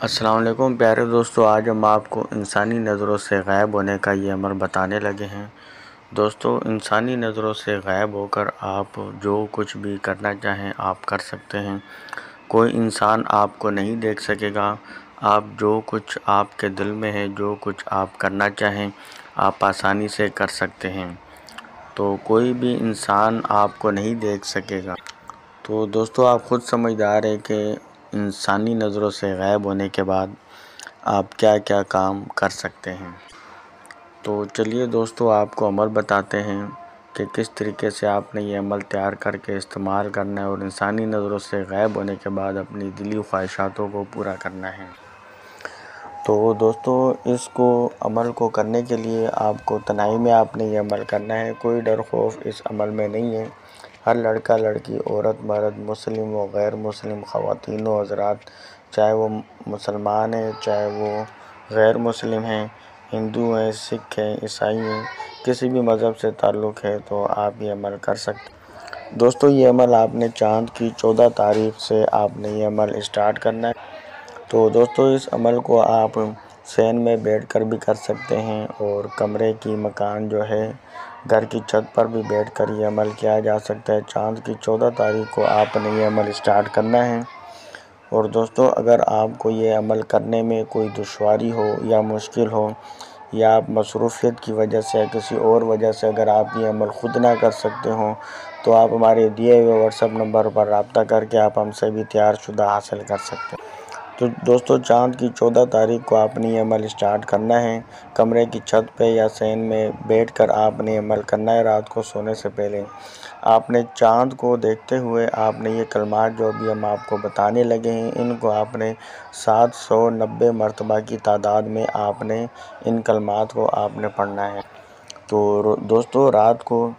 السلام علیکم پیارے دوستو، آج ہم آپ کو انسانی نظروں سے غائب ہونے کا یہ عمل بتانے لگے ہیں۔ دوستو، انسانی نظروں سے غائب ہو کر آپ جو کچھ بھی کرنا چاہیں آپ کر سکتے ہیں۔ کوئی انسان آپ کو نہیں دیکھ سکے گا۔ آپ جو کچھ آپ کے دل میں ہے، جو کچھ آپ کرنا چاہیں، آپ آسانی سے کر سکتے ہیں۔ تو کوئی بھی انسان آپ کو نہیں دیکھ سکے گا۔ تو دوستو، آپ خود سمجھدار ہیں کہ انسانی نظروں سے غائب ہونے کے بعد آپ کیا کیا کام کر سکتے ہیں؟ تو چلیے دوستو، آپ کو عمل بتاتے ہیں کہ کس طریقے سے آپ نے یہ عمل تیار کر کے استعمال کرنا ہے اور انسانی نظروں سے غائب ہونے کے بعد اپنی دلی خواہشاتوں کو پورا کرنا ہے۔ تو دوستو، اس کو، عمل کو کرنے کے لیے آپ کو تنہائی میں آپ نے یہ عمل کرنا ہے۔ کوئی ڈر خوف اس عمل میں نہیں ہے۔ ہر لڑکا، لڑکی، عورت، مرد، مسلم و غیر مسلم، خواتین و حضرات، چاہے وہ مسلمان ہیں، چاہے وہ غیر مسلم ہیں، ہندو ہیں، سکھ ہیں، عیسائی ہیں، کسی بھی مذہب سے تعلق ہے تو آپ یہ عمل کر سکتے ہیں۔ دوستو، یہ عمل آپ نے چاند کی چودہ تاریخ سے آپ نے یہ عمل اسٹارٹ کرنا ہے۔ تو دوستو، اس عمل کو آپ سین میں بیٹھ کر بھی کر سکتے ہیں اور کمرے کی مکان جو ہے گھر کی چھت پر بھی بیٹھ کر یہ عمل کیا جا سکتا ہے۔ چاند کی چودہ تاریخ کو آپ نے یہ عمل اسٹارٹ کرنا ہے۔ اور دوستو، اگر آپ کو یہ عمل کرنے میں کوئی دشواری ہو یا مشکل ہو یا آپ مصروفیت کی وجہ سے کسی اور وجہ سے اگر آپ یہ عمل خود نہ کر سکتے ہوں، تو آپ ہمارے دیے ہوئے واٹس اپ نمبر پر رابطہ کر کے آپ ہم سے بھی تیار شدہ حاصل کر سکتے ہیں۔ تو دوستو، چاند کی چودہ تاریخ کو آپ نے یہ عمل اسٹارٹ کرنا ہے۔ کمرے کی چھت پہ یا سین میں بیٹھ کر آپ نے عمل کرنا ہے رات کو سونے سے پہلے۔ آپ نے چاند کو دیکھتے ہوئے آپ نے یہ کلمات جو ابھی ہم آپ کو بتانے لگے ہیں، ان کو آپ نے سات سو نبے مرتبہ کی تعداد میں آپ نے ان کلمات کو آپ نے پڑھنا ہے۔ تو دوستو، رات کو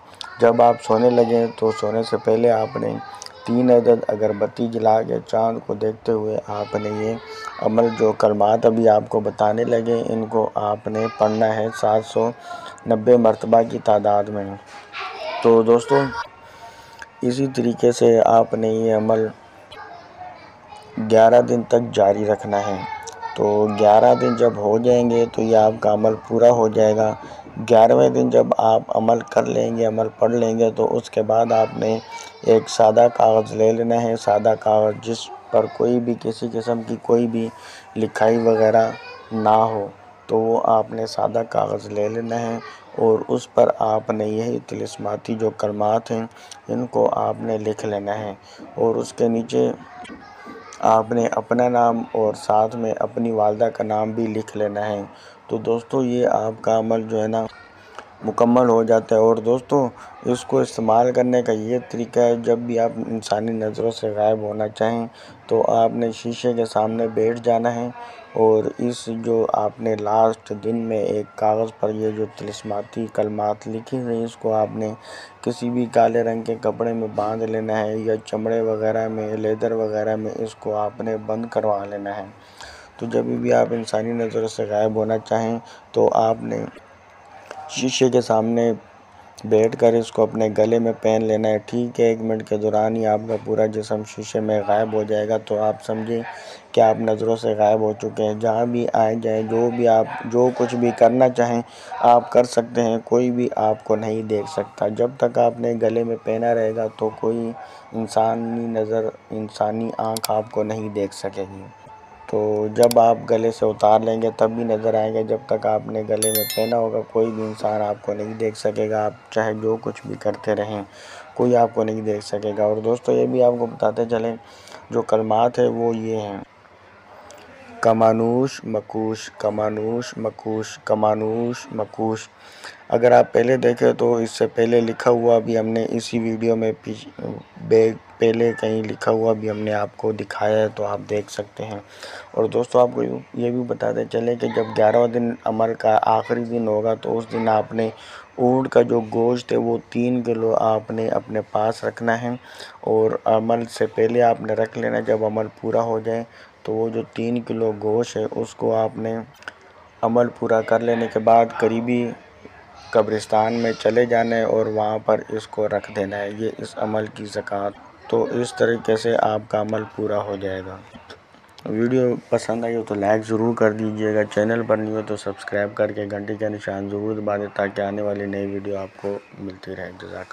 جب آپ سونے لگیں تو سونے سے پہلے آپ نے تین عدد اگربتی جلا کے چاند کو دیکھتے ہوئے آپ نے یہ عمل جو کلمات ابھی آپ کو بتانے لگے، ان کو آپ نے پڑھنا ہے سات سو نبے مرتبہ کی تعداد میں۔ تو دوستو، اسی طریقے سے آپ نے یہ عمل گیارہ دن تک جاری رکھنا ہے۔ تو گیارہ دن جب ہو جائیں گے تو یہ آپ کا عمل پورا ہو جائے گا۔ گیارہویں دن جب آپ عمل کر لیں گے، عمل پڑھ لیں گے، تو اس کے بعد آپ نے ایک سادہ کاغذ لے لینا ہے۔ سادہ کاغذ جس پر کوئی بھی کسی قسم کی کوئی بھی لکھائی وغیرہ نہ ہو، تو وہ آپ نے سادہ کاغذ لے لینا ہے۔ اور اس پر آپ نے یہی طلسماتی جو کلمات ہیں، ان کو آپ نے لکھ لینا ہے۔ اور اس کے نیچے آپ نے اپنا نام اور ساتھ میں اپنی والدہ کا نام بھی لکھ لینا ہے۔ تو دوستو، یہ آپ کا عمل جو ہے نا مکمل ہو جاتا ہے۔ اور دوستو، اس کو استعمال کرنے کا یہ طریقہ ہے، جب بھی آپ انسانی نظروں سے غائب ہونا چاہیں تو آپ نے شیشے کے سامنے بیٹھ جانا ہے۔ اور اس جو آپ نے لاسٹ دن میں ایک کاغذ پر یہ جو طلسماتی کلمات لکھی ہوئی، اس کو آپ نے کسی بھی کالے رنگ کے کپڑے میں باندھ لینا ہے یا چمڑے وغیرہ میں، لیدر وغیرہ میں، اس کو آپ نے بند کروا لینا ہے۔ تو جب بھی آپ انسانی نظروں سے غائب ہونا چاہیں تو آپ نے شیشے کے سامنے بیٹھ کر اس کو اپنے گلے میں پہن لینا ہے۔ ٹھیک ہے، ایک منٹ کے دوران ہی آپ کا پورا جسم شیشے میں غائب ہو جائے گا۔ تو آپ سمجھیں کہ آپ نظروں سے غائب ہو چکے ہیں۔ جہاں بھی آئے جائیں، جو بھی آپ، جو کچھ بھی کرنا چاہیں، آپ کر سکتے ہیں۔ کوئی بھی آپ کو نہیں دیکھ سکتا۔ جب تک آپ نے گلے میں پہنا رہے گا تو کوئی انسانی نظر، انسانی آنکھ آپ کو نہیں دیکھ سکے گی۔ تو جب آپ گلے سے اتار لیں گے تب بھی نظر آئیں گے جب تک آپ نے گلے میں پہنا ہوگا، کوئی بھی انسان آپ کو نہیں دیکھ سکے گا، آپ چاہے جو کچھ بھی کرتے رہیں، کوئی آپ کو نہیں دیکھ سکے گا۔ اور دوستو، یہ بھی آپ کو بتاتے چلیں، جو کلمات ہے وہ یہ ہیں۔ کمانوش، مکوش کمانوش مکوش کمانوش، مکوش۔ اگر آپ پہلے دیکھیں تو اس سے پہلے لکھا ہوا بھی ہم نے اسی ویڈیو میں پہلے کہیں لکھا ہوا بھی ہم نے آپ کو دکھایا ہے تو آپ دیکھ سکتے ہیں۔ اور دوستو، آپ کو یہ بھی بتاتے چلیں کہ جب گیارہواں دن عمل کا آخری دن ہوگا تو اس دن آپ نے اونٹ کا جو گوشت ہے وہ تین کلو آپ نے اپنے پاس رکھنا ہے۔ اور عمل سے پہلے آپ نے رکھ لینا جب عمل پورا ہو جائے۔ تو وہ جو تین کلو گوشت ہے، اس کو آپ نے عمل پورا کر لینے کے بعد قریبی قبرستان میں چلے جانا ہے اور وہاں پر اس کو رکھ دینا ہے۔ یہ اس عمل کی زکوٰۃ۔ تو اس طریقے سے آپ کا عمل پورا ہو جائے گا۔ ویڈیو پسند آئی ہو تو لائک ضرور کر دیجیے گا۔ چینل پر نہیں ہو تو سبسکرائب کر کے گھنٹی کا نشان ضرور دبا دیں تاکہ آنے والی نئی ویڈیو آپ کو ملتی رہے۔ جزاک